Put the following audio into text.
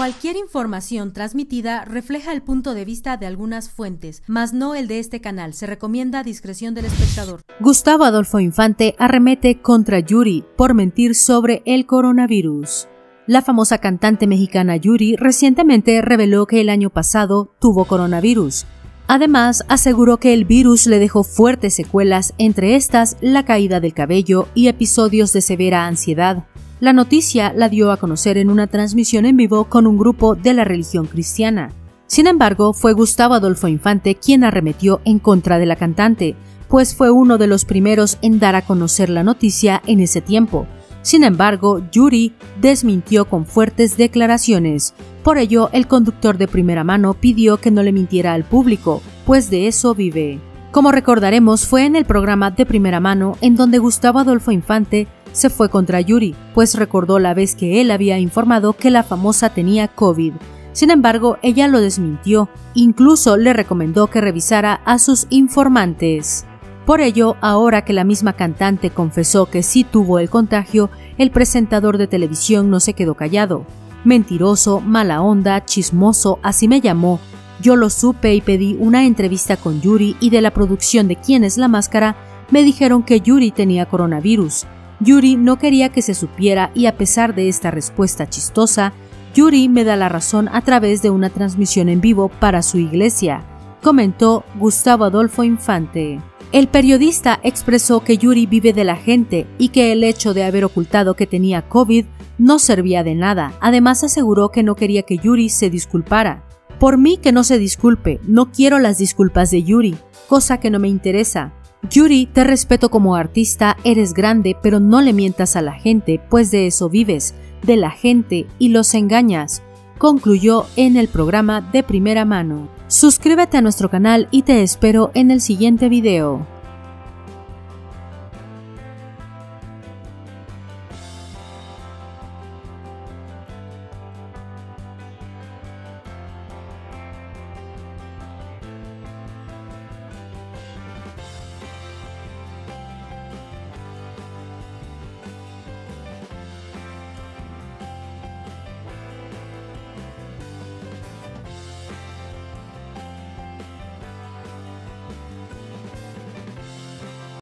Cualquier información transmitida refleja el punto de vista de algunas fuentes, mas no el de este canal. Se recomienda discreción del espectador. Gustavo Adolfo Infante arremete contra Yuri por mentir sobre el coronavirus. La famosa cantante mexicana Yuri recientemente reveló que el año pasado tuvo coronavirus. Además, aseguró que el virus le dejó fuertes secuelas, entre estas la caída del cabello y episodios de severa ansiedad. La noticia la dio a conocer en una transmisión en vivo con un grupo de la religión cristiana. Sin embargo, fue Gustavo Adolfo Infante quien arremetió en contra de la cantante, pues fue uno de los primeros en dar a conocer la noticia en ese tiempo. Sin embargo, Yuri desmintió con fuertes declaraciones. Por ello, el conductor de primera mano pidió que no le mintiera al público, pues de eso vive. Como recordaremos, fue en el programa de primera mano en donde Gustavo Adolfo Infante se fue contra Yuri, pues recordó la vez que él había informado que la famosa tenía COVID. Sin embargo, ella lo desmintió, incluso le recomendó que revisara a sus informantes. Por ello, ahora que la misma cantante confesó que sí tuvo el contagio, el presentador de televisión no se quedó callado. Mentiroso, mala onda, chismoso, así me llamó. Yo lo supe y pedí una entrevista con Yuri y de la producción de Quién es la máscara me dijeron que Yuri tenía coronavirus. Yuri no quería que se supiera y a pesar de esta respuesta chistosa, Yuri me da la razón a través de una transmisión en vivo para su iglesia, comentó Gustavo Adolfo Infante. El periodista expresó que Yuri vive de la gente y que el hecho de haber ocultado que tenía COVID no servía de nada. Además aseguró que no quería que Yuri se disculpara. Por mí que no se disculpe, no quiero las disculpas de Yuri, cosa que no me interesa. Yuri, te respeto como artista, eres grande, pero no le mientas a la gente, pues de eso vives, de la gente, y los engañas, concluyó en el programa de primera mano. Suscríbete a nuestro canal y te espero en el siguiente video.